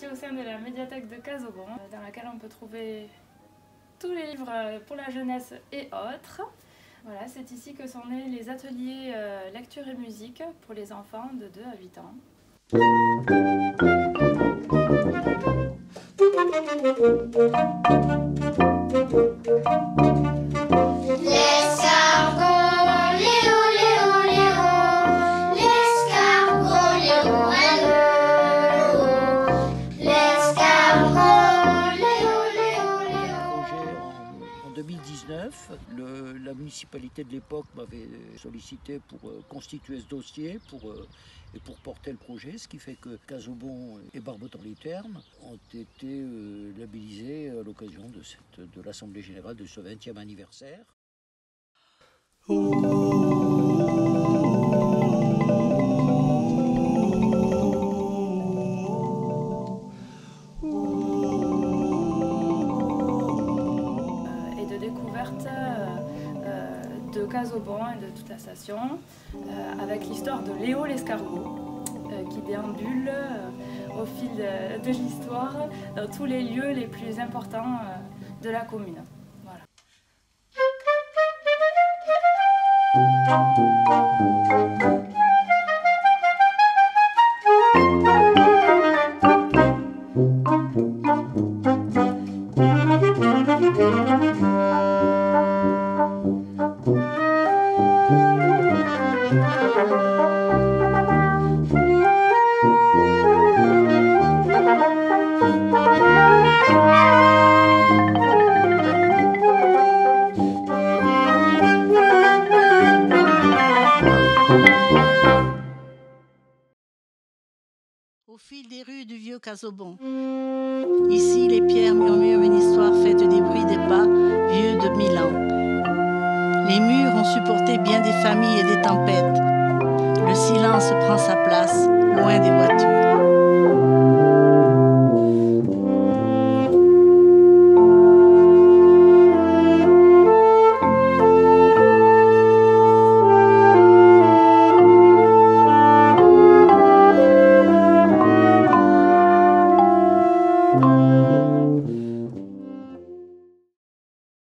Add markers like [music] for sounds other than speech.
Voici au sein de la médiathèque de Casaubon, euh, dans laquelle on peut trouver tous les livres euh, pour la jeunesse et autres. Voilà, c'est ici que sont nés les ateliers euh, lecture et musique pour les enfants de 2 à 8 ans. [laughs] la municipalité de l'époque m'avait sollicité pour euh, constituer ce dossier euh, et pour porter le projet, ce qui fait que Casobon et Barbeton-les-Thermes ont été euh, labellisés à l'occasion de, de l'Assemblée générale de ce 20e anniversaire. Casaubon et de toute la station, euh, avec l'histoire de Léo l'escargot, euh, qui déambule euh, au fil de, l'histoire dans tous les lieux les plus importants de la commune. Au fil des rues du vieux Casobon. Ici, les pierres murmurent une histoire faite bien des familles et des tempêtes. Le silence prend sa place, loin des